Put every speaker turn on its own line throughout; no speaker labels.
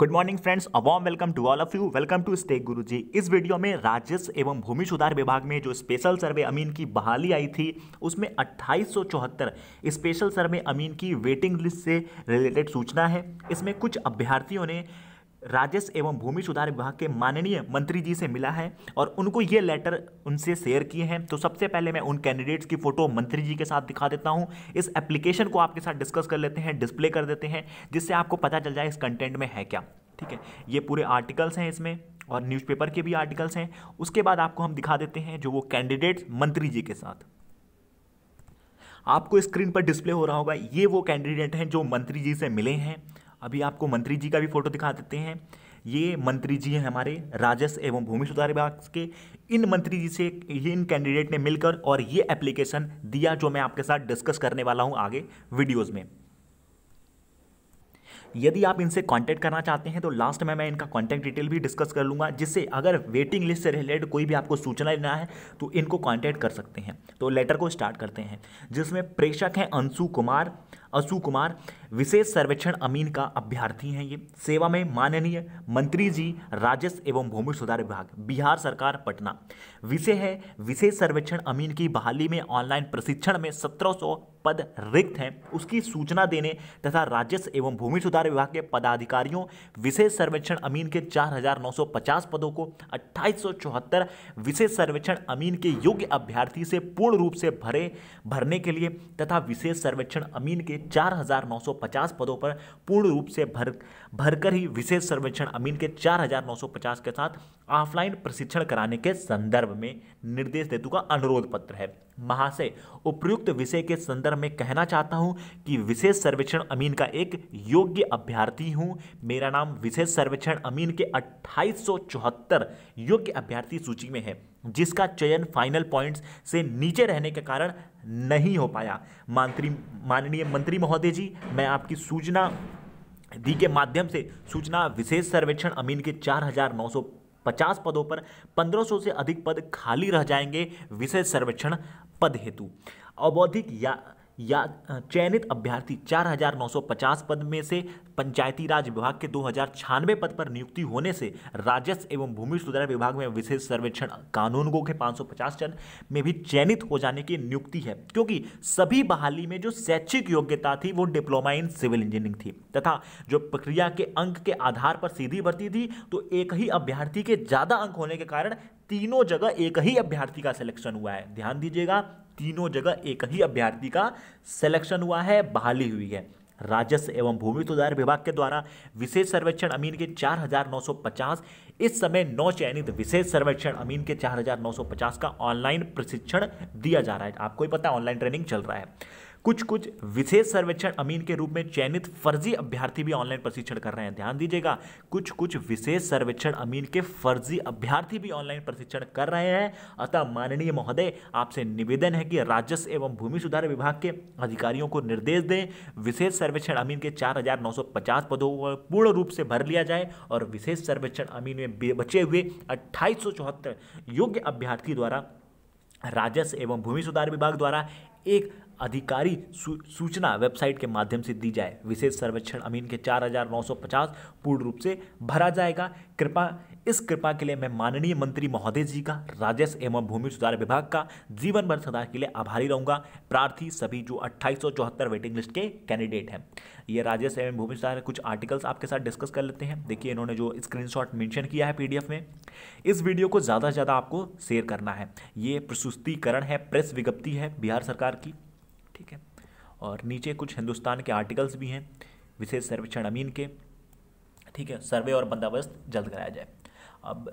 Good morning friends अवॉम welcome to all of you welcome to stack Guruji इस video में राजस्व एवं भूमि सुधार विभाग में जो स्पेशल सर्वे अमीन की बहाली आई थी, उसमें अट्ठाईस स्पेशल सर्वे अमीन की वेटिंग लिस्ट से रिलेटेड सूचना है। इसमें कुछ अभ्यर्थियों ने राजस्व एवं भूमि सुधार विभाग के माननीय मंत्री जी से मिला है और उनको ये लेटर उनसे शेयर किए हैं। तो सबसे पहले मैं उन कैंडिडेट्स की फ़ोटो मंत्री जी के साथ दिखा देता हूँ। इस एप्लीकेशन को आपके साथ डिस्कस कर लेते हैं डिस्प्ले कर देते हैं, जिससे आपको पता चल जाए इस कंटेंट में है क्या। ठीक है? ये पूरे आर्टिकल्स हैं इसमें और न्यूज़पेपर के भी आर्टिकल्स हैं। उसके बाद आपको हम दिखा देते हैं जो वो कैंडिडेट्स मंत्री जी के साथ। आपको स्क्रीन पर डिस्प्ले हो रहा होगा। ये वो कैंडिडेट हैं जो मंत्री जी से मिले हैं। अभी आपको मंत्री जी का भी फ़ोटो दिखा देते हैं। ये मंत्री जी हैं हमारे राजस्व एवं भूमि सुधार विभाग के। इन मंत्री जी से इन कैंडिडेट ने मिलकर और ये एप्लीकेशन दिया जो मैं आपके साथ डिस्कस करने वाला हूँ आगे वीडियोज़ में। यदि आप इनसे कांटेक्ट करना चाहते हैं तो लास्ट में मैं इनका कांटेक्ट डिटेल भी डिस्कस कर लूँगा, जिससे अगर वेटिंग लिस्ट से रिलेटेड कोई भी आपको सूचना लेना है तो इनको कांटेक्ट कर सकते हैं। तो लेटर को स्टार्ट करते हैं, जिसमें प्रेषक हैं अंशु कुमार अशु कुमार, विशेष सर्वेक्षण अमीन का अभ्यर्थी हैं ये। सेवा में माननीय मंत्री जी, राजस्व एवं भूमि सुधार विभाग, बिहार सरकार, पटना। विषय है, विशेष सर्वेक्षण अमीन की बहाली में ऑनलाइन प्रशिक्षण में 1700 पद रिक्त हैं। उसकी सूचना देने तथा राजस्व एवं भूमि सुधार विभाग के पदाधिकारियों विशेष सर्वेक्षण अमीन के 4,950 पदों को अट्ठाईस विशेष सर्वेक्षण अमीन के योग्य अभ्यर्थी से पूर्ण रूप से भरे भरने के लिए तथा विशेष सर्वेक्षण अमीन के 4,950 पदों पर पूर्ण रूप से भर भरकर ही विशेष सर्वेक्षण अमीन के 4,950 के साथ ऑफलाइन प्रशिक्षण कराने के संदर्भ में निर्देश हेतु का अनुरोध पत्र है। महाशय उपयुक्त विषय के संदर्भ में कहना चाहता हूँ कि विशेष सर्वेक्षण अमीन का एक योग्य अभ्यर्थी हूँ, मेरा नाम विशेष सर्वेक्षण अमीन के अट्ठाईस योग्य अभ्यर्थी सूची में है, जिसका चयन फाइनल पॉइंट्स से नीचे रहने के कारण नहीं हो पाया। मंत्री, माननीय मंत्री महोदय जी, मैं आपकी सूचना दी के माध्यम से सूचना विशेष सर्वेक्षण अमीन के चार हज़ार नौ सौ पचास पदों पर 1500 से अधिक पद खाली रह जाएँगे विशेष सर्वेक्षण पद हेतु। अबौधिक या या चयनित अभ्यर्थी 4,950 पद में से पंचायती राज विभाग के दो हज़ार छानवे पद पर नियुक्ति होने से राजस्व एवं भूमि सुधार विभाग में विशेष सर्वेक्षण कानून गो के 550 चरण में भी चयनित हो जाने की नियुक्ति है क्योंकि सभी बहाली में जो शैक्षिक योग्यता थी वो डिप्लोमा इन सिविल इंजीनियरिंग थी तथा जो प्रक्रिया के अंक के आधार पर सीधी भर्ती थी तो एक ही अभ्यर्थी के ज़्यादा अंक होने के कारण तीनों जगह एक ही अभ्यर्थी का सिलेक्शन हुआ है। ध्यान दीजिएगा तीनों जगह एक ही अभ्यर्थी का सिलेक्शन हुआ है बहाली हुई है। राजस्व एवं भूमि सुधार विभाग के द्वारा विशेष सर्वेक्षण अमीन के 4,950 इस समय नौ चयनित विशेष सर्वेक्षण अमीन के 4,950 का ऑनलाइन प्रशिक्षण दिया जा रहा है। आपको ही पता है ऑनलाइन ट्रेनिंग चल रहा है। कुछ कुछ विशेष सर्वेक्षण अमीन के रूप में चयनित फर्जी अभ्यर्थी भी ऑनलाइन प्रशिक्षण कर रहे हैं। ध्यान दीजिएगा कुछ कुछ विशेष सर्वेक्षण अमीन के फर्जी अभ्यर्थी भी ऑनलाइन प्रशिक्षण कर रहे हैं। अतः माननीय महोदय, आपसे निवेदन है कि राजस्व एवं भूमि सुधार विभाग के अधिकारियों को निर्देश दें, विशेष सर्वेक्षण अमीन के चार हज़ार नौ सौ पचास पदों को पूर्ण रूप से भर लिया जाए और विशेष सर्वेक्षण अमीन में बचे हुए अट्ठाईस योग्य अभ्यर्थी द्वारा राजस्व एवं भूमि सुधार विभाग द्वारा एक अधिकारी सूचना वेबसाइट के माध्यम से दी जाए। विशेष सर्वेक्षण अमीन के 4,950 पूर्ण रूप से भरा जाएगा। कृपा इस कृपा के लिए मैं माननीय मंत्री महोदय जी का राजस्व एवं भूमि सुधार विभाग का जीवन भर सदा के लिए आभारी रहूँगा। प्रार्थी सभी जो अट्ठाईस वेटिंग लिस्ट के कैंडिडेट हैं। ये राजस्व एवं भूमि सुधार कुछ आर्टिकल्स आपके साथ डिस्कस कर लेते हैं। देखिए इन्होंने जो स्क्रीनशॉट मेंशन किया है पीडीएफ में इस वीडियो को ज़्यादा से ज़्यादा आपको शेयर करना है। ये प्रस्तुतिकरण है प्रेस विज्ञप्ति है बिहार सरकार की। ठीक है। और नीचे कुछ हिंदुस्तान के आर्टिकल्स भी हैं, विशेष सर्वेक्षण अमीन के, ठीक है, सर्वे और बंदोबस्त जल्द कराया जाए। अब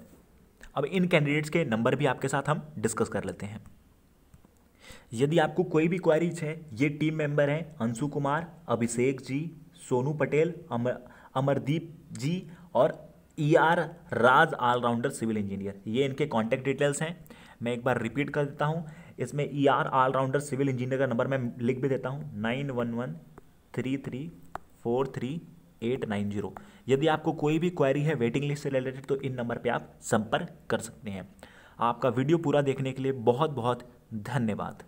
अब इन कैंडिडेट्स के नंबर भी आपके साथ हम डिस्कस कर लेते हैं। यदि आपको कोई भी क्वारीज है, ये टीम मेंबर हैं, अंशु कुमार, अभिषेक जी, सोनू पटेल, अमर, अमरदीप जी और E R Raj allrounder civil engineer ये इनके कॉन्टैक्ट डिटेल्स हैं। मैं एक बार रिपीट कर देता हूँ इसमें E R allrounder civil engineer का नंबर मैं लिख भी देता हूँ nine one one three three four three eight nine zero यदि आपको कोई भी क्वेरी है वेटिंग लिस्ट से रिलेटेड तो इन नंबर पे आप संपर्क कर सकते हैं। आपका वीडियो पूरा देखने के लिए बहुत बहुत धन्यवाद।